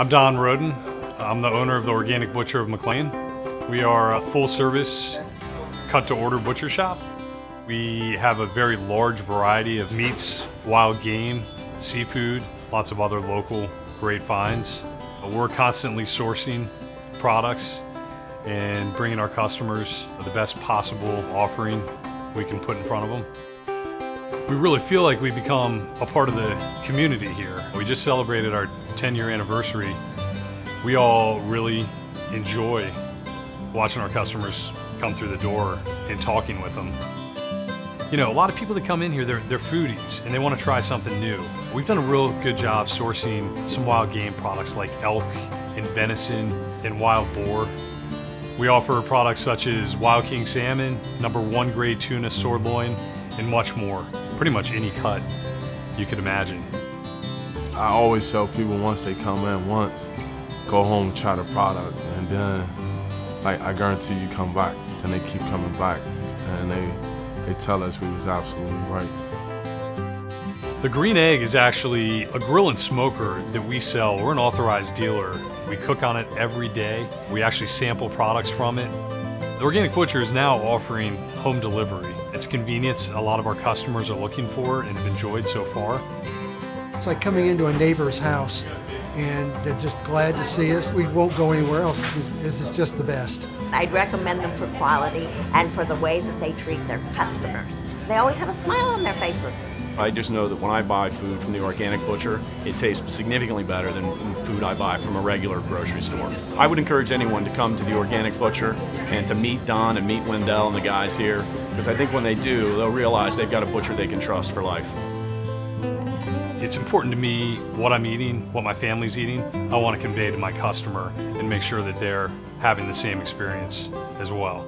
I'm Don Roden. I'm the owner of the Organic Butcher of McLean. We are a full service cut to order butcher shop. We have a very large variety of meats, wild game, seafood, lots of other local great finds. We're constantly sourcing products and bringing our customers the best possible offering we can put in front of them. We really feel like we become a part of the community here. We just celebrated our 10 year anniversary. We all really enjoy watching our customers come through the door and talking with them. You know, a lot of people that come in here, they're, they're foodies and they want to try something new. We've done a real good job sourcing some wild game products like elk and venison and wild boar. We offer products such as Wild King salmon, number one grade tuna sword loin, and much more. Pretty much any cut you could imagine. I always tell people once they come in once, go home, try the product, and then like I guarantee you come back. And they keep coming back. And they they tell us we was absolutely right. The Green Egg is actually a grill and smoker that we sell. We're an authorized dealer. We cook on it every day. We actually sample products from it. The Organic Butcher is now offering home delivery. It's convenience a lot of our customers are looking for and have enjoyed so far. It's like coming into a neighbor's house and they're just glad to see us. We won't go anywhere else. It's just the best. I'd recommend them for quality and for the way that they treat their customers. They always have a smile on their faces. I just know that when I buy food from the organic butcher, it tastes significantly better than food I buy from a regular grocery store. I would encourage anyone to come to the organic butcher and to meet Don and meet Wendell and the guys here, because I think when they do, they'll realize they've got a butcher they can trust for life. It's important to me what I'm eating, what my family's eating. I want to convey to my customer and make sure that they're having the same experience as well.